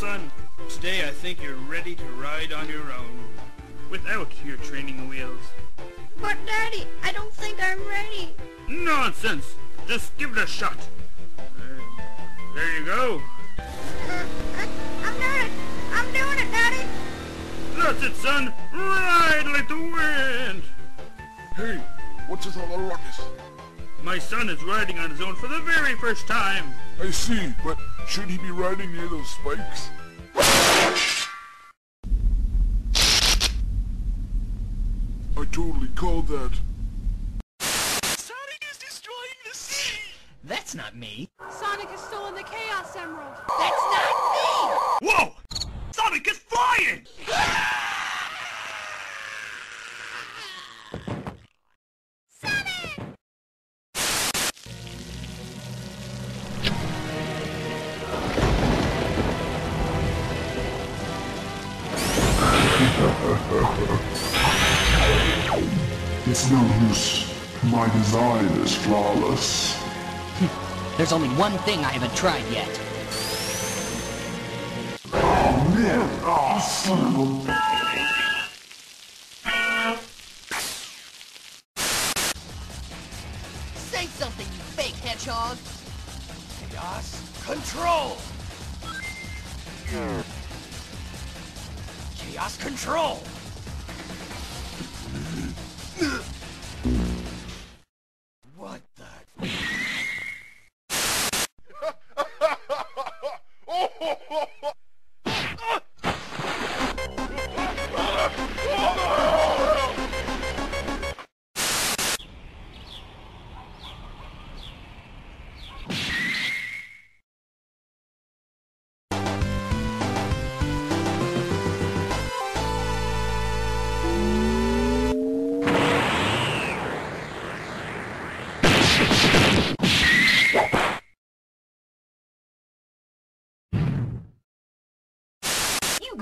Well, son, today I think you're ready to ride on your own. Without your training wheels. But Daddy, I don't think I'm ready. Nonsense! Just give it a shot. Uh, there you go. Uh, I, I'm doing it. I'm doing it, Daddy. That's it, son. Ride like the wind. Hey, what's this all the ruckus? My son is riding on his own for the very first time. I see, but should he be riding near those spikes? I totally called that. Sonic is destroying the sea! That's not me. Sonic has stolen the Chaos Emerald. That's not me! Whoa! Sonic is flying! Ah! Use. My design is flawless. Hmm. There's only one thing I haven't tried yet. Oh man, oh, son of a... Say something, you fake hedgehog! Chaos Control! Hmm. Chaos Control!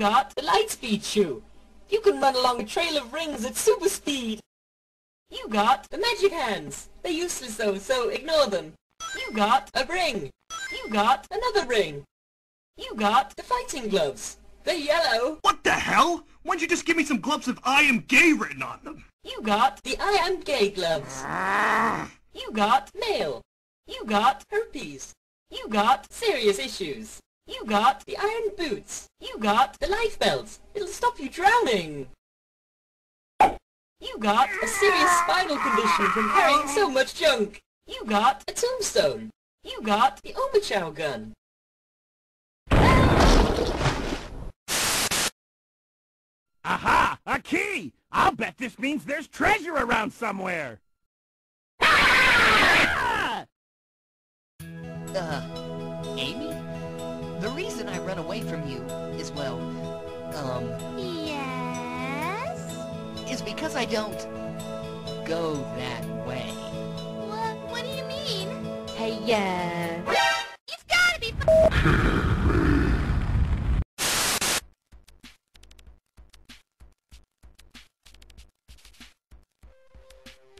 Got the Lightspeed shoe. You can run along a trail of rings at super speed. You got the magic hands. They're useless though, so ignore them. You got a ring. You got another ring. You got the fighting gloves. They're yellow. What the hell? Why don't you just give me some gloves with I am gay written on them? You got the I am gay gloves. Ah. You got mail. You got herpes. You got serious issues. You got the iron boots. You got the life belt. It'll stop you drowning. You got a serious spinal condition from carrying so much junk. You got a tombstone. You got the Omochao gun. Aha! A key! I'll bet this means there's treasure around somewhere! Ah! Uh, Amy? The reason I run away from you is, well, um, Yes? is because I don't go that way. What, what do you mean? Hey, yeah. You've gotta be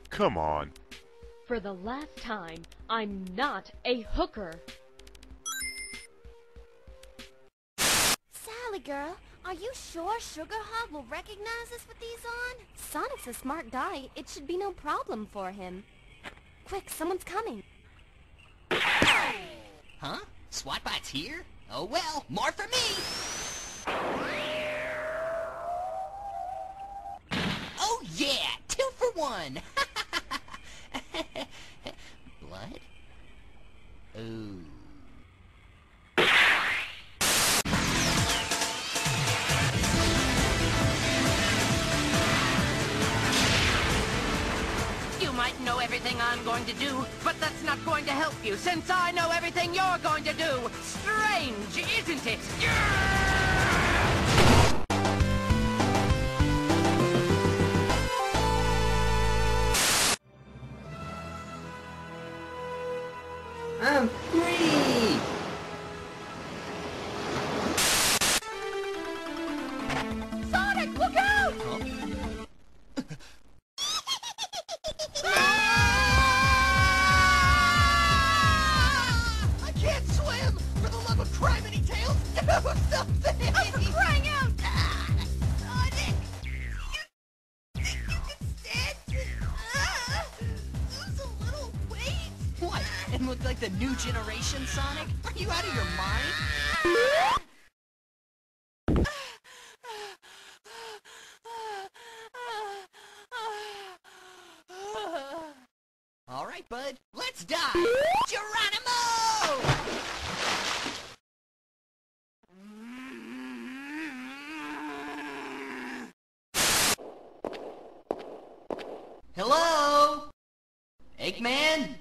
Come on. For the last time, I'm not a hooker. Girl, are you sure Sugar Hog will recognize us with these on? Sonic's a smart guy. It should be no problem for him. Quick, someone's coming. Huh? SWATbot's here? Oh well, more for me! Oh yeah! Two for one! Blood? Ooh. I'm going to do, but that's not going to help you, since I know everything you're going to do. Strange, isn't it? I'm new generation, Sonic? Are you out of your mind? All right, bud. Let's die! Geronimo! Hello? Eggman?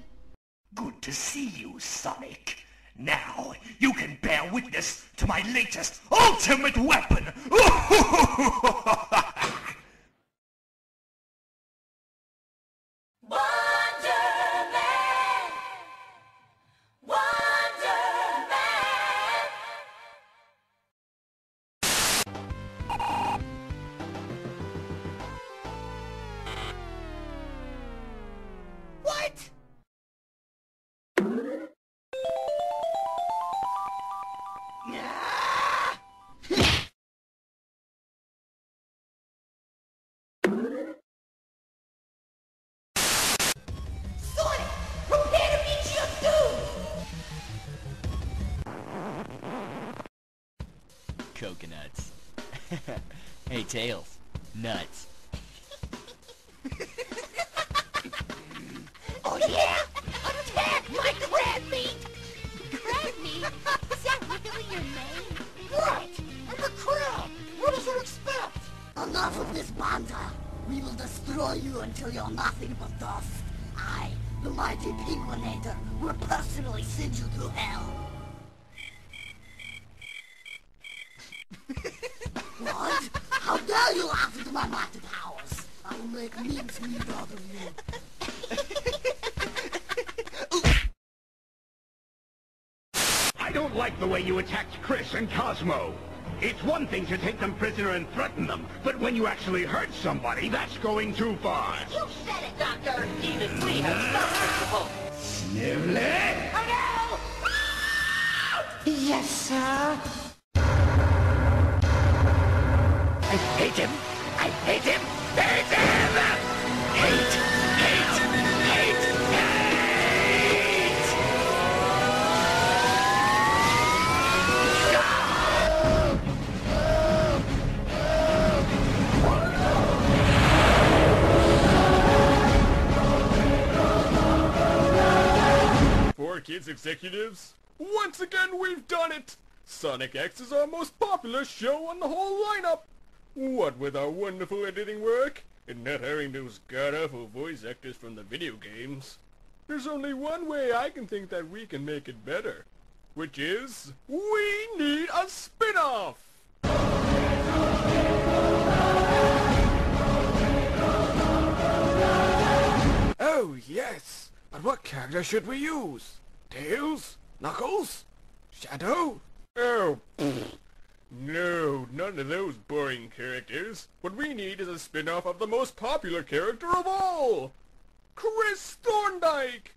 To see you, Sonic. Now, you can bear witness to my latest ultimate weapon! Coconuts. hey, Tails. Nuts. Oh yeah? Attack my crab meat! Crab meat? Is that really your name? Right! I'm a crab! What does you expect? Enough of this banter! We will destroy you until you're nothing but dust. I, the mighty Penguinator, will personally send you to hell. what? How dare you laugh at my mighty powers? I will make mincemeat out of you. I don't like the way you attacked Chris and Cosmo. It's one thing to take them prisoner and threaten them, but when you actually hurt somebody, that's going too far. You said it, Doctor! Even we have some principle! Snively! Oh no! Yes, sir. I hate him! I hate him! Hate him! Hate! Hate! Hate! Hate! Four Kids Executives? Once again, we've done it! Sonic X is our most popular show on the whole lineup! What with our wonderful editing work, and not hiring those god-awful voice actors from the video games, there's only one way I can think that we can make it better, which is, we need a spin-off! Oh, yes. But what character should we use? Tails? Knuckles? Shadow? Oh, pfft. No, none of those boring characters. What we need is a spin-off of the most popular character of all! Chris Thorndyke!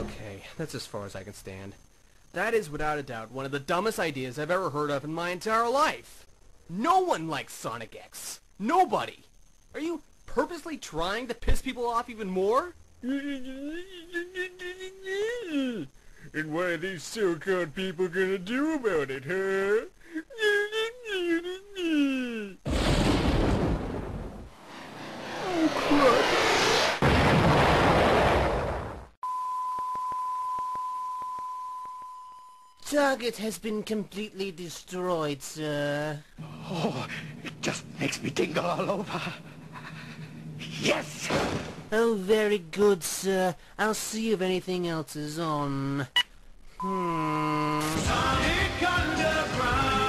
Okay, that's as far as I can stand. That is without a doubt one of the dumbest ideas I've ever heard of in my entire life. No one likes Sonic X. Nobody. Are you purposely trying to piss people off even more? And what are these so-called people gonna do about it, huh? Oh, crud. Target has been completely destroyed, sir. Oh, it just makes me tingle all over. Yes! Oh, very good, sir. I'll see if anything else is on. Hmm. Sonic Underground.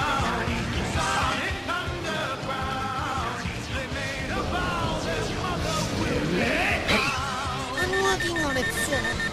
I'm working on it, sir.